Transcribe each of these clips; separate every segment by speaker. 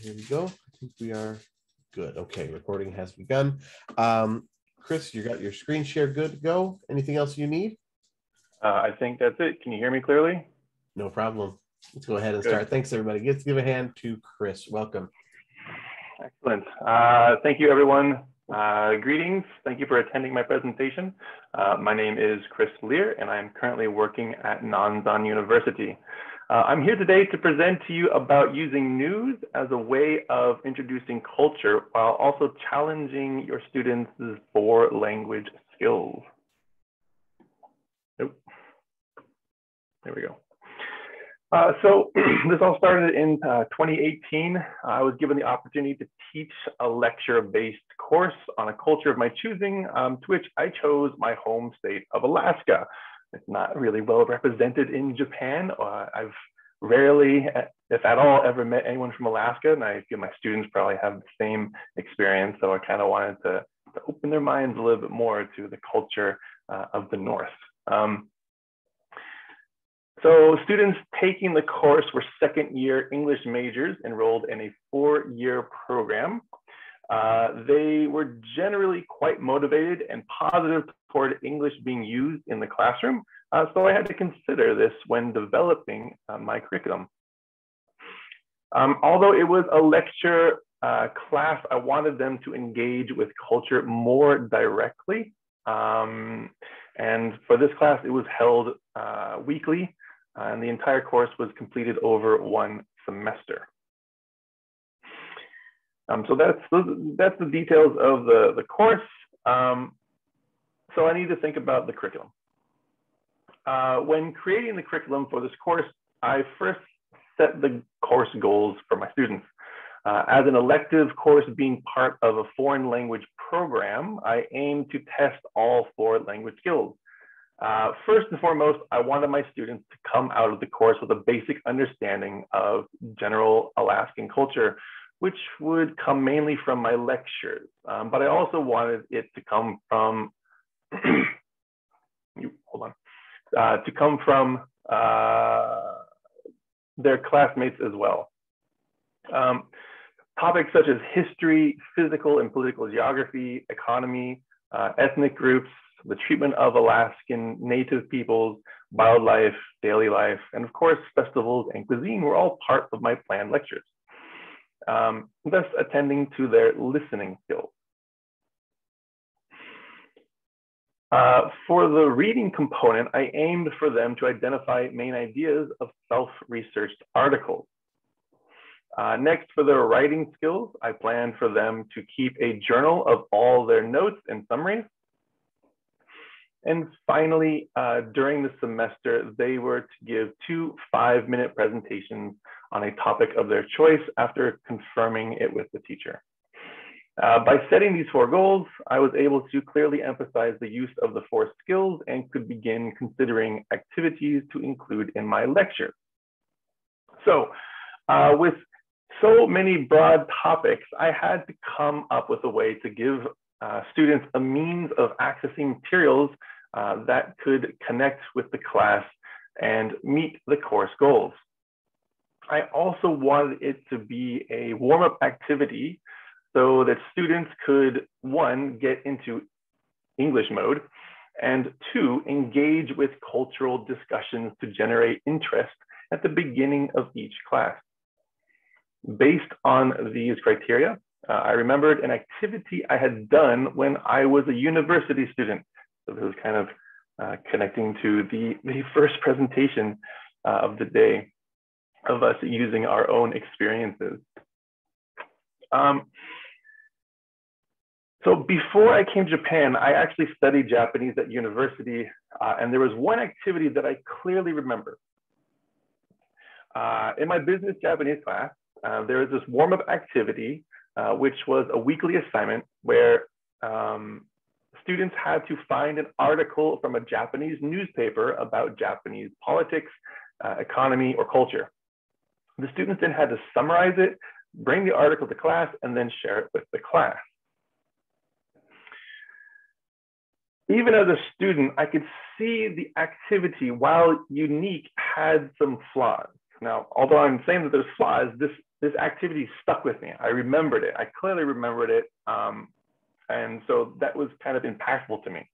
Speaker 1: Here we go. I think we are good. Okay, recording has begun. Um, Chris, you got your screen share good to go? Anything else you need?
Speaker 2: Uh, I think that's it. Can you hear me clearly?
Speaker 1: No problem. Let's go ahead and
Speaker 2: Good.
Speaker 1: start. Thanks, everybody. Let's give a hand to Chris. Welcome.
Speaker 2: Excellent. Uh, thank you, everyone. Uh, greetings. Thank you for attending my presentation. Uh, my name is Chris Lear, and I'm currently working at Nanzan University. Uh, I'm here today to present to you about using news as a way of introducing culture while also challenging your students' four language skills. Nope. There we go. Uh, so this all started in uh, 2018. I was given the opportunity to teach a lecture-based course on a culture of my choosing, um, to which I chose my home state of Alaska. It's not really well represented in Japan. Uh, I've rarely, if at all, ever met anyone from Alaska, and I feel my students probably have the same experience. So I kind of wanted to, to, open their minds a little bit more to the culture uh, of the North. Um, so students taking the course were second year English majors enrolled in a four year program. Uh, they were generally quite motivated and positive toward English being used in the classroom. Uh, so I had to consider this when developing uh, my curriculum. Um, although it was a lecture uh, class, I wanted them to engage with culture more directly. Um, and for this class, it was held uh, weekly uh, and the entire course was completed over one semester. Um, so that's that's the details of the, the course. Um, so I need to think about the curriculum. Uh, when creating the curriculum for this course, I first set the course goals for my students. Uh, as an elective course being part of a foreign language program, I aim to test all four language skills. Uh, first and foremost, I wanted my students to come out of the course with a basic understanding of general Alaskan culture, which would come mainly from my lectures. Um, but I also wanted it to come from, you, hold on, uh, to come from uh, their classmates as well. Um, topics such as history, physical and political geography, economy, uh, ethnic groups, the treatment of Alaskan native peoples, wildlife, daily life, and of course, festivals and cuisine were all part of my planned lectures, um, thus attending to their listening skills. Uh, for the reading component, I aimed for them to identify main ideas of self-researched articles. Uh, next, for their writing skills, I planned for them to keep a journal of all their notes and summaries, and finally, uh, during the semester, they were to give two five minute presentations on a topic of their choice after confirming it with the teacher. Uh, by setting these four goals, I was able to clearly emphasize the use of the four skills and could begin considering activities to include in my lecture. So uh, with so many broad topics, I had to come up with a way to give uh, students a means of accessing materials uh, that could connect with the class and meet the course goals. I also wanted it to be a warm-up activity so that students could, one, get into English mode, and two, engage with cultural discussions to generate interest at the beginning of each class. Based on these criteria, uh, I remembered an activity I had done when I was a university student. So this is kind of uh, connecting to the, the first presentation uh, of the day of us using our own experiences. Um, so before I came to Japan, I actually studied Japanese at university, uh, and there was one activity that I clearly remember. Uh, in my business Japanese class, uh, there was this warm-up activity, uh, which was a weekly assignment where um, students had to find an article from a Japanese newspaper about Japanese politics, uh, economy, or culture. The students then had to summarize it, bring the article to class, and then share it with the class. Even as a student, I could see the activity, while unique, had some flaws. Now, although I'm saying that there's flaws, this this activity stuck with me. I remembered it. I clearly remembered it. Um, and so that was kind of impactful to me.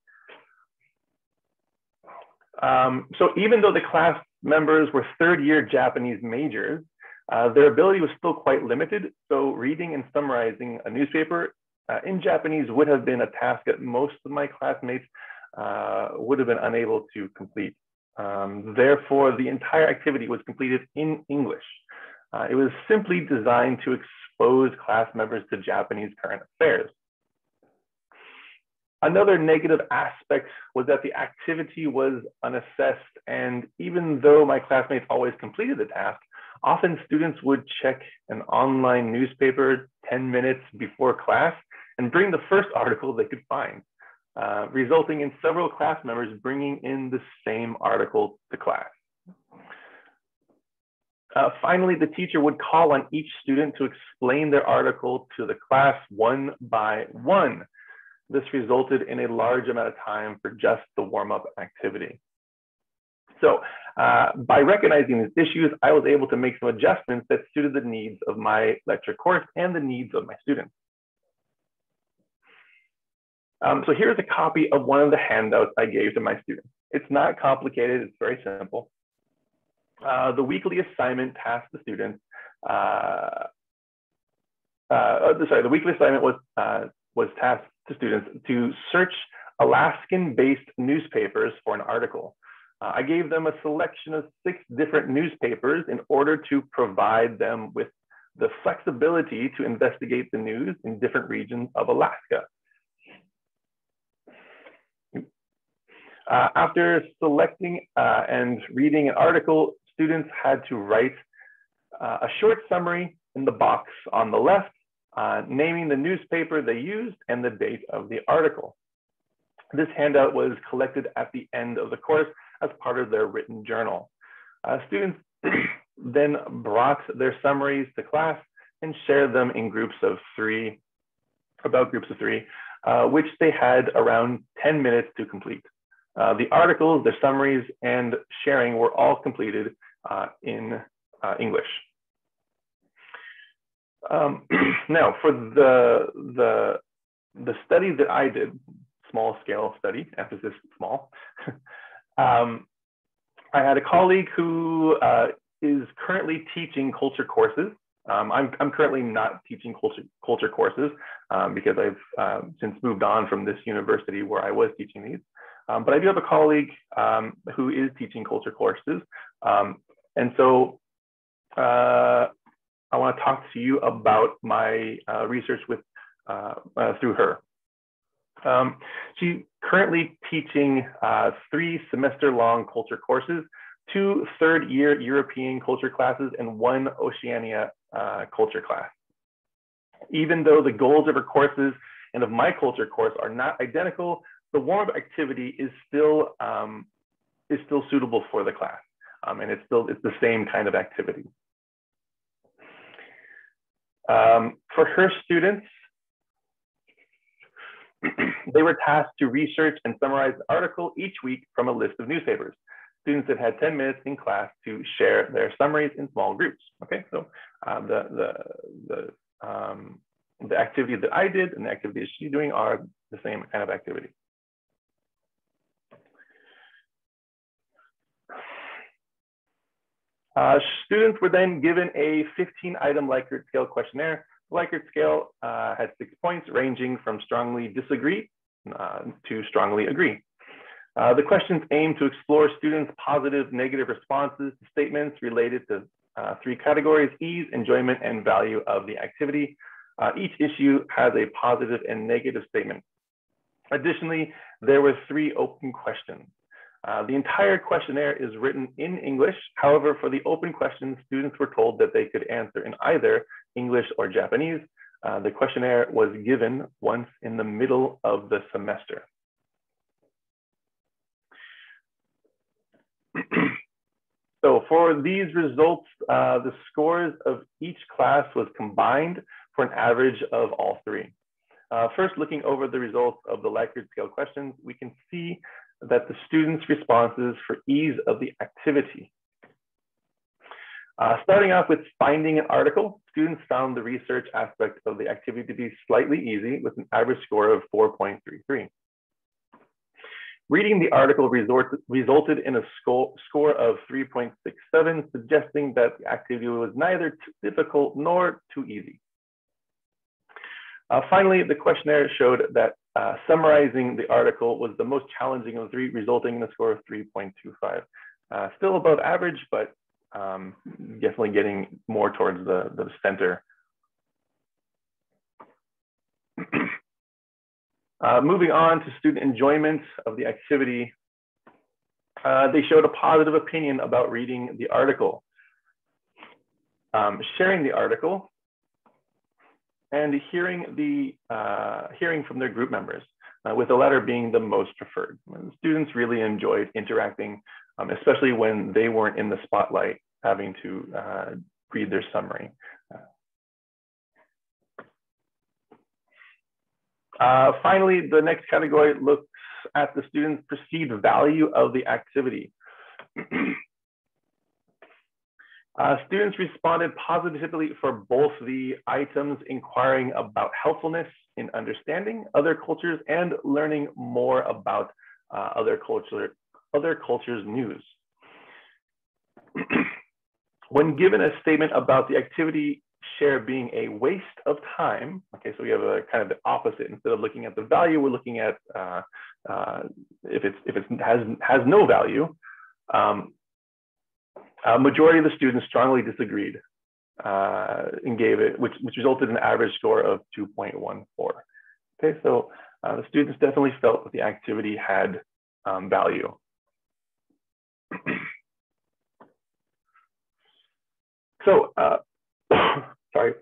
Speaker 2: Um, so even though the class members were third year Japanese majors, uh, their ability was still quite limited. So reading and summarizing a newspaper uh, in Japanese would have been a task that most of my classmates uh, would have been unable to complete. Um, therefore, the entire activity was completed in English. Uh, it was simply designed to expose class members to Japanese current affairs. Another negative aspect was that the activity was unassessed, and even though my classmates always completed the task, often students would check an online newspaper 10 minutes before class and bring the first article they could find, uh, resulting in several class members bringing in the same article to class. Uh, finally, the teacher would call on each student to explain their article to the class one by one. This resulted in a large amount of time for just the warm-up activity. So uh, by recognizing these issues, I was able to make some adjustments that suited the needs of my lecture course and the needs of my students. Um, so here's a copy of one of the handouts I gave to my students. It's not complicated, it's very simple. Uh, the weekly assignment tasked the students, uh, uh, oh, sorry, the weekly assignment was, uh, was tasked to students to search Alaskan-based newspapers for an article. Uh, I gave them a selection of six different newspapers in order to provide them with the flexibility to investigate the news in different regions of Alaska. Uh, after selecting uh, and reading an article, students had to write uh, a short summary in the box on the left, uh, naming the newspaper they used and the date of the article. This handout was collected at the end of the course as part of their written journal. Uh, students then brought their summaries to class and shared them in groups of three, about groups of three, uh, which they had around 10 minutes to complete. Uh, the articles, their summaries, and sharing were all completed uh, in uh, English. Um, now, for the, the, the study that I did, small scale study, emphasis small, um, I had a colleague who uh, is currently teaching culture courses. Um, I'm, I'm currently not teaching culture, culture courses um, because I've uh, since moved on from this university where I was teaching these. Um, but I do have a colleague um, who is teaching culture courses. Um, and so uh, I want to talk to you about my uh, research with uh, uh through her. Um, she's currently teaching uh, three semester long culture courses, two third year European culture classes, and one Oceania uh, culture class. Even though the goals of her courses and of my culture course are not identical, the warm-up activity is still um, is still suitable for the class, um, and it's still it's the same kind of activity. Um, for her students, they were tasked to research and summarize an article each week from a list of newspapers. Students have had 10 minutes in class to share their summaries in small groups. Okay, so uh, the, the, the, um, the activity that I did and the activities she's doing are the same kind of activity. Uh, students were then given a 15 item Likert scale questionnaire. Likert scale uh, had six points ranging from strongly disagree uh, to strongly agree. Uh, the questions aim to explore students' positive, negative responses to statements related to uh, three categories, ease, enjoyment, and value of the activity. Uh, each issue has a positive and negative statement. Additionally, there were three open questions. Uh, the entire questionnaire is written in English. However, for the open questions, students were told that they could answer in either English or Japanese. Uh, the questionnaire was given once in the middle of the semester. so for these results, uh, the scores of each class was combined for an average of all three. Uh, first, looking over the results of the Likert scale questions, we can see that the students' responses for ease of the activity. Uh, starting off with finding an article, students found the research aspect of the activity to be slightly easy with an average score of 4.33. Reading the article resort, resulted in a score, score of 3.67, suggesting that the activity was neither too difficult nor too easy. Uh, finally, the questionnaire showed that uh, summarizing the article was the most challenging of the three, resulting in a score of 3.25. Uh, still above average, but um, definitely getting more towards the, the center. uh, moving on to student enjoyment of the activity, uh, they showed a positive opinion about reading the article, um, sharing the article, and hearing the uh, hearing from their group members, uh, with the latter being the most preferred. Students really enjoyed interacting, um, especially when they weren't in the spotlight having to uh, read their summary. Uh, finally, the next category looks at the student's perceived value of the activity. uh, students responded positively for both the items inquiring about helpfulness in understanding other cultures and learning more about uh, other, culture, other cultures' news. when given a statement about the activity share being a waste of time, okay, so we have a kind of the opposite. Instead of looking at the value, we're looking at uh, uh, if it's if it has has no value. Um, a majority of the students strongly disagreed uh, and gave it, which, which resulted in an average score of 2.14. Okay, so uh, the students definitely felt that the activity had um, value. So, uh, sorry,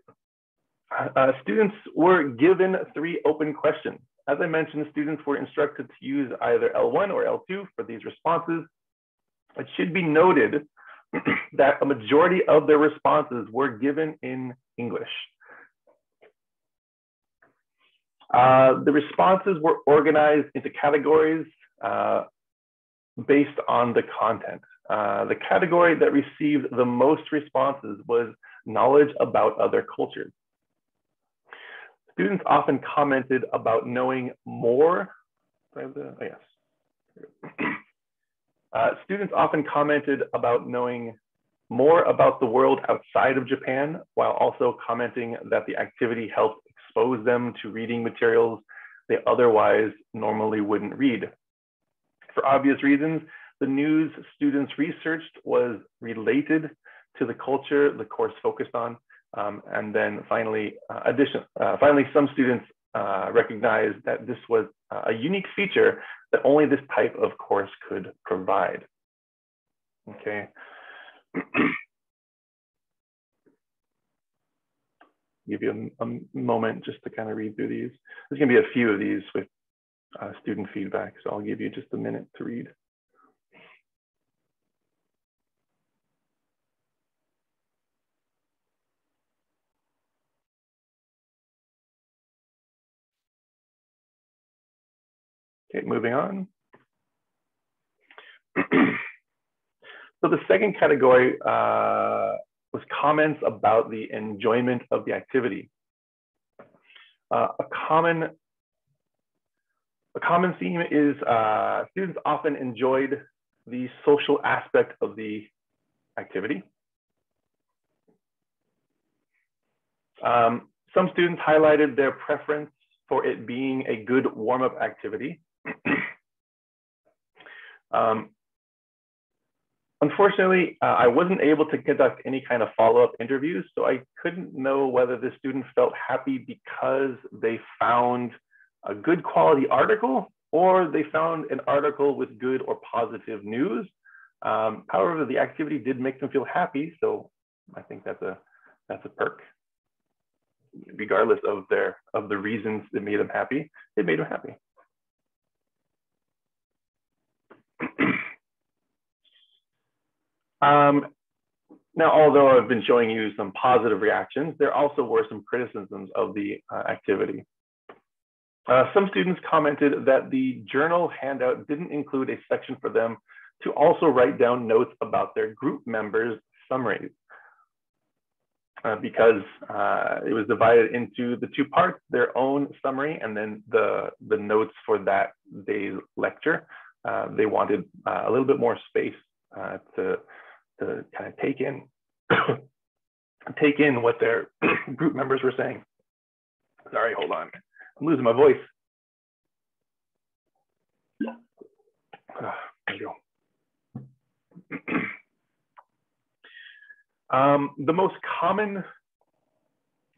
Speaker 2: uh, students were given three open questions. As I mentioned, students were instructed to use either L1 or L2 for these responses. It should be noted that a majority of their responses were given in English. Uh, the responses were organized into categories uh, based on the content. Uh, the category that received the most responses was knowledge about other cultures. Students often commented about knowing more. Oh, yes. uh, students often commented about knowing more about the world outside of Japan, while also commenting that the activity helped expose them to reading materials they otherwise normally wouldn't read. For obvious reasons, the news students researched was related to the culture the course focused on. Um, and then finally, uh, addition, uh, finally, some students uh, recognized that this was a unique feature that only this type of course could provide. Okay. Give you a, a, moment just to kind of read through these. There's gonna be a few of these with uh, student feedback, so I'll give you just a minute to read. Okay, moving on. so the second category uh, was comments about the enjoyment of the activity. Uh, a common a common theme is uh, students often enjoyed the social aspect of the activity. Um, some students highlighted their preference for it being a good warm-up activity. um, unfortunately, uh, I wasn't able to conduct any kind of follow-up interviews, so I couldn't know whether the student felt happy because they found a good quality article or they found an article with good or positive news. Um, however, the activity did make them feel happy, so I think that's a that's a perk. Regardless of their of the reasons that made them happy, it made them happy. Um, now, although I've been showing you some positive reactions, there also were some criticisms of the uh, activity. Uh, some students commented that the journal handout didn't include a section for them to also write down notes about their group members' summaries. uh, because uh, it was divided into the two parts, their own summary and then the, the notes for that day's lecture. Uh, they wanted uh, a little bit more space to, to kind of take in, take in what their group members were saying. Sorry, hold on. I'm losing my voice. there you go. Um, the most common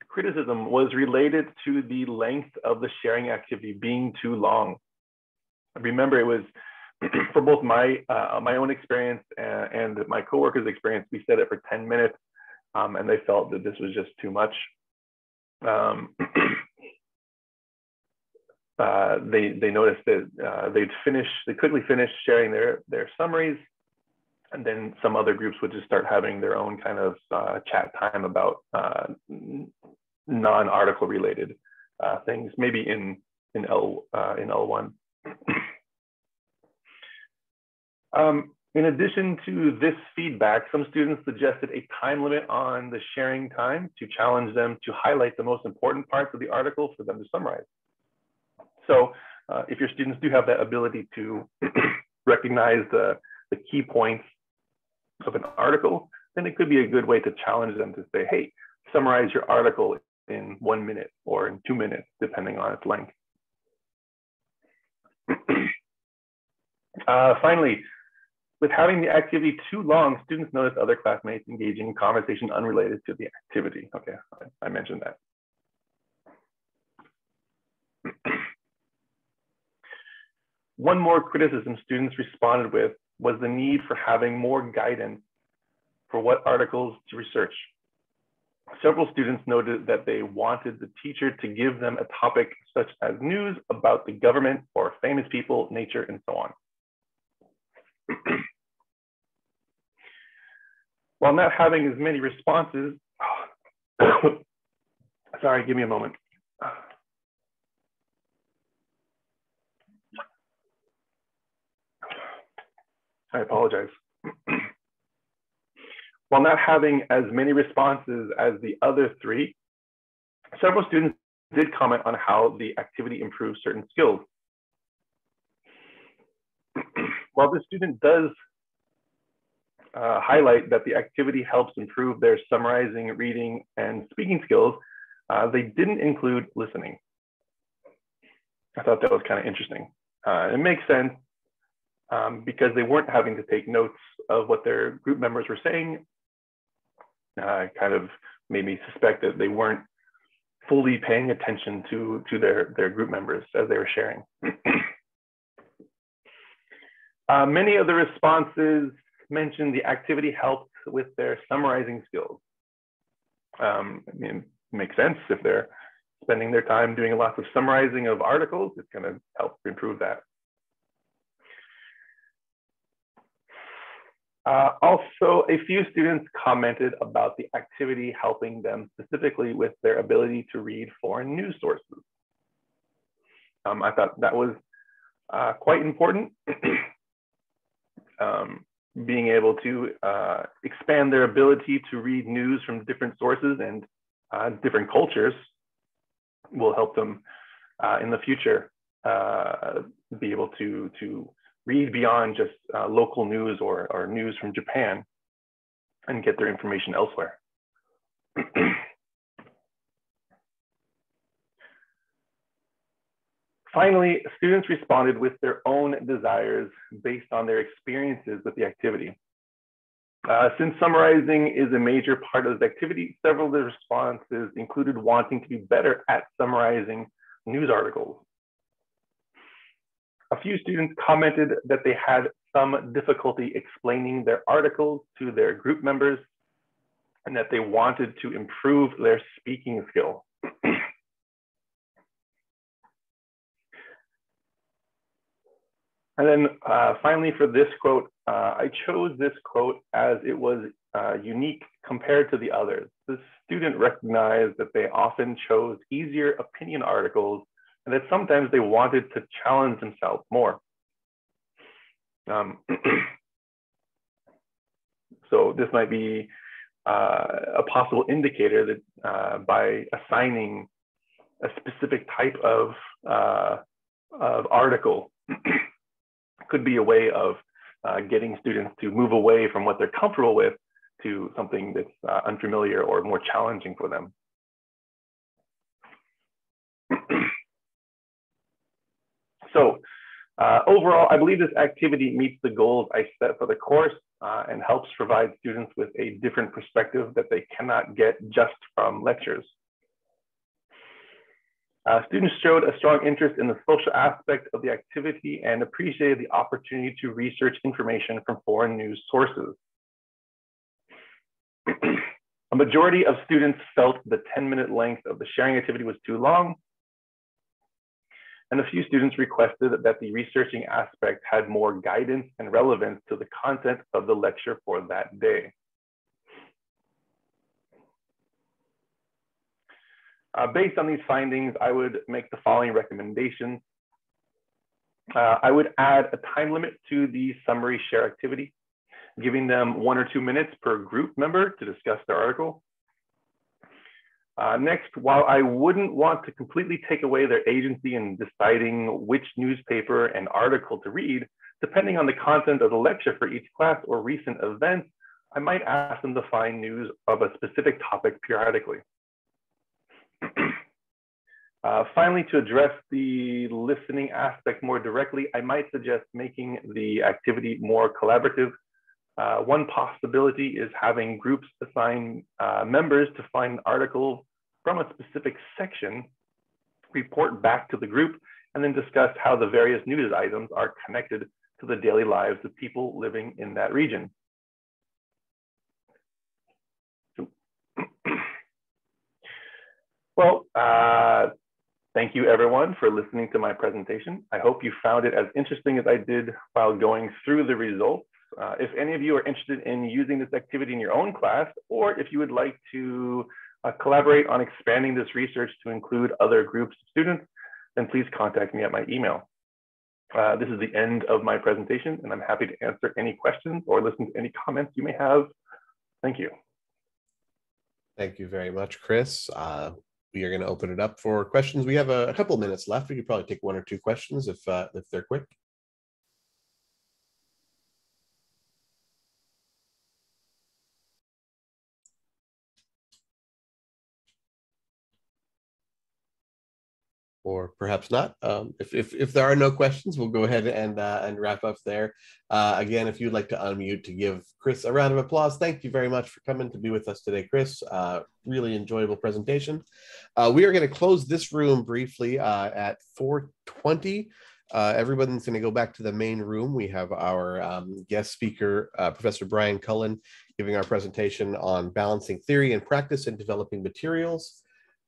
Speaker 2: criticism was related to the length of the sharing activity being too long. Remember, it was for both my uh, my own experience and, and, my coworkers' experience. We said it for 10 minutes, um, and they felt that this was just too much. Um, uh, they they noticed that uh, they'd finish they quickly finish sharing their their summaries and then some other groups would just start having their own kind of uh, chat time about uh, non-article related uh, things, maybe in in L in L1. um, in addition to this feedback, some students suggested a time limit on the sharing time to challenge them to highlight the most important parts of the article for them to summarize. So uh, if your students do have that ability to recognize the, the key points of an article, then it could be a good way to challenge them to say, hey, summarize your article in one minute or in two minutes, depending on its length. uh, finally, with having the activity too long, students notice other classmates engaging in conversation unrelated to the activity. Okay, I, I mentioned that. One more criticism students responded with was the need for having more guidance for what articles to research. Several students noted that they wanted the teacher to give them a topic such as news about the government or famous people, nature, and so on. While not having as many responses, sorry, give me a moment. I apologize. While not having as many responses as the other three, several students did comment on how the activity improves certain skills. While the student does uh, highlight that the activity helps improve their summarizing, reading, and speaking skills, uh, they didn't include listening. I thought that was kind of interesting. Uh, it makes sense um, because they weren't having to take notes of what their group members were saying. Uh, kind of made me suspect that they weren't fully paying attention to, to their, their group members as they were sharing. uh, many of the responses mentioned the activity helped with their summarizing skills. Um, I mean, makes sense if they're spending their time doing lots of summarizing of articles, it's going to help improve that. Uh, also, a few students commented about the activity helping them specifically with their ability to read foreign news sources. Um, I thought that was uh, quite important. um, being able to uh, expand their ability to read news from different sources and uh, different cultures will help them uh, in the future uh, be able to, to read beyond just uh, local news or, or news from Japan and get their information elsewhere. Finally, students responded with their own desires based on their experiences with the activity. Uh, since summarizing is a major part of the activity, several of the responses included wanting to be better at summarizing news articles a few students commented that they had some difficulty explaining their articles to their group members and that they wanted to improve their speaking skill. and then uh, finally for this quote, uh, I chose this quote as it was uh, unique compared to the others. The student recognized that they often chose easier opinion articles and that sometimes they wanted to challenge themselves more. Um, so this might be uh, a possible indicator that uh, by assigning a specific type of, uh, of article could be a way of uh, getting students to move away from what they're comfortable with to something that's uh, unfamiliar or more challenging for them. so uh, overall, I believe this activity meets the goals I set for the course uh, and helps provide students with a different perspective that they cannot get just from lectures. Uh, students showed a strong interest in the social aspect of the activity and appreciated the opportunity to research information from foreign news sources. a majority of students felt the 10 minute length of the sharing activity was too long. And a few students requested that the researching aspect had more guidance and relevance to the content of the lecture for that day. Uh, based on these findings, I would make the following recommendations. Uh, I would add a time limit to the summary share activity, giving them one or two minutes per group member to discuss their article. Uh, next, while I wouldn't want to completely take away their agency in deciding which newspaper and article to read, depending on the content of the lecture for each class or recent events, I might ask them to find news of a specific topic periodically. Uh, finally, to address the listening aspect more directly, I might suggest making the activity more collaborative. Uh, one possibility is having groups assign uh, members to find an article from a specific section, report back to the group, and then discuss how the various news items are connected to the daily lives of people living in that region. Well, uh, thank you everyone for listening to my presentation. I hope you found it as interesting as I did while going through the results. Uh, if any of you are interested in using this activity in your own class, or if you would like to uh, collaborate on expanding this research to include other groups of students, then please contact me at my email. Uh, this is the end of my presentation, and I'm happy to answer any questions or listen to any comments you may have. Thank you.
Speaker 1: Thank you very much, Chris. We are going to open it up for questions. We have a, a couple minutes left. We could probably take one or two questions if uh, if they're quick. Or perhaps not. Um, if, if, if there are no questions, we'll go ahead and uh, and wrap up there. Uh, again, if you'd like to unmute to give Chris a round of applause, thank you very much for coming to be with us today, Chris. Uh, really enjoyable presentation. Uh, we are going to close this room briefly uh, at 420. Uh, everyone's going to go back to the main room. We have our um, guest speaker, Professor Brian Cullen, giving our presentation on balancing theory and practice in developing materials.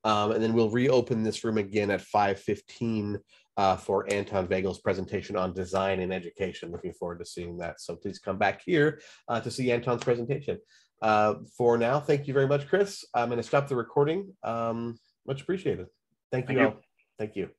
Speaker 1: Um, and then we'll reopen this room again at 5.15 uh, for Anton Wegel's presentation on design and education. Looking forward to seeing that. So please come back here uh, to see Anton's presentation. Uh, for now, thank you very much, Chris. I'm going to stop the recording. Um, much appreciated. Thank you thank all. You. Thank you.